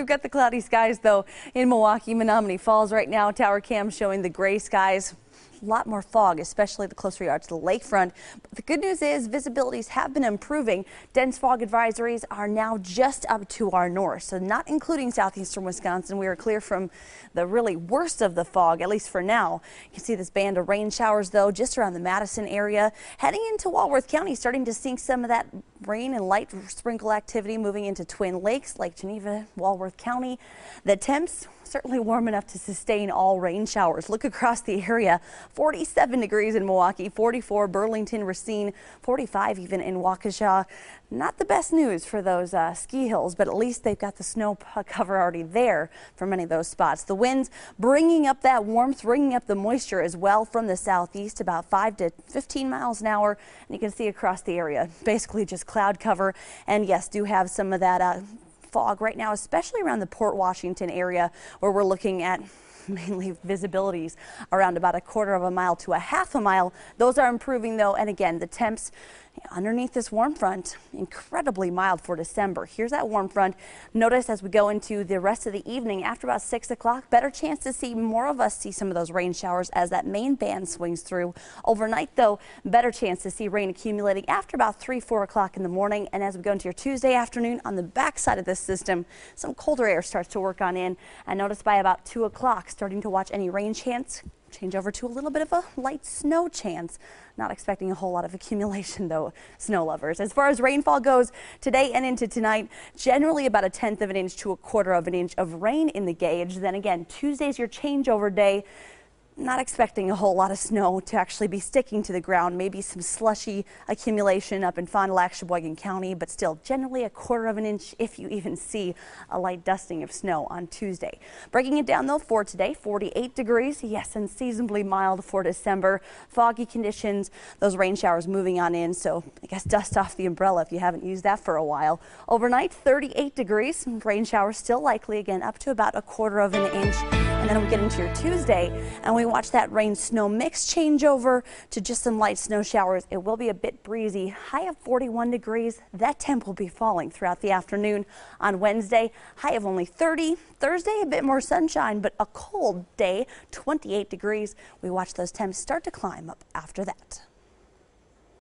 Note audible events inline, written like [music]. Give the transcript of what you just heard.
We've got the cloudy skies though in Milwaukee, Menomonee Falls right now. Tower cam showing the gray skies a lot more fog, especially the closer you are to the lakefront. But the good news is visibilities have been improving. Dense fog advisories are now just up to our north, so not including southeastern Wisconsin. We are clear from the really worst of the fog, at least for now. You can see this band of rain showers, though, just around the Madison area. Heading into Walworth County, starting to see some of that rain and light sprinkle activity moving into Twin Lakes, Lake Geneva, Walworth County. The temps certainly warm enough to sustain all rain showers. Look across the area. 47 degrees in Milwaukee, 44 Burlington, Racine, 45 even in Waukesha. Not the best news for those uh, ski hills, but at least they've got the snow cover already there for many of those spots. The winds bringing up that warmth, bringing up the moisture as well from the southeast, about 5 to 15 miles an hour. And you can see across the area, basically just cloud cover. And yes, do have some of that uh, fog right now, especially around the Port Washington area where we're looking at [laughs] mainly visibilities around about a quarter of a mile to a half a mile. Those are improving though. And again, the temps underneath this warm front, incredibly mild for December. Here's that warm front. Notice as we go into the rest of the evening after about 6 o'clock, better chance to see more of us see some of those rain showers as that main band swings through. Overnight, though, better chance to see rain accumulating after about 3, 4 o'clock in the morning. And as we go into your Tuesday afternoon on the back side of this system, some colder air starts to work on in. And notice by about 2 o'clock, starting to watch any rain chance Change over to a little bit of a light snow chance. Not expecting a whole lot of [laughs] accumulation though, snow lovers. As far as rainfall goes, today and into tonight, generally about a tenth of an inch to a quarter of an inch of rain in the gauge. Then again, Tuesday's your changeover day not expecting a whole lot of snow to actually be sticking to the ground. Maybe some slushy accumulation up in Fond du Lac, Sheboygan County, but still generally a quarter of an inch if you even see a light dusting of snow on Tuesday. Breaking it down though for today, 48 degrees. Yes, unseasonably mild for December. Foggy conditions, those rain showers moving on in. So I guess dust off the umbrella if you haven't used that for a while. Overnight, 38 degrees. Rain showers still likely again up to about a quarter of an inch. And then we get into your Tuesday and we watch that rain snow mix change over to just some light snow showers. It will be a bit breezy, high of 41 degrees. That temp will be falling throughout the afternoon on Wednesday, high of only 30. Thursday, a bit more sunshine, but a cold day, 28 degrees. We watch those temps start to climb up after that.